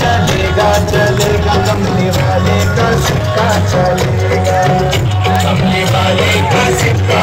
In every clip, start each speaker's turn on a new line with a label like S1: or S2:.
S1: चलेगा चलेगा। कमले वाले का सिक्का चलेगा। कमले वाले का सिक्का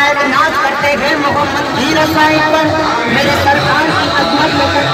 S2: पर नाच करते हैं मोहम्मद की रसाई पर। मेरे सरकार की अजमत में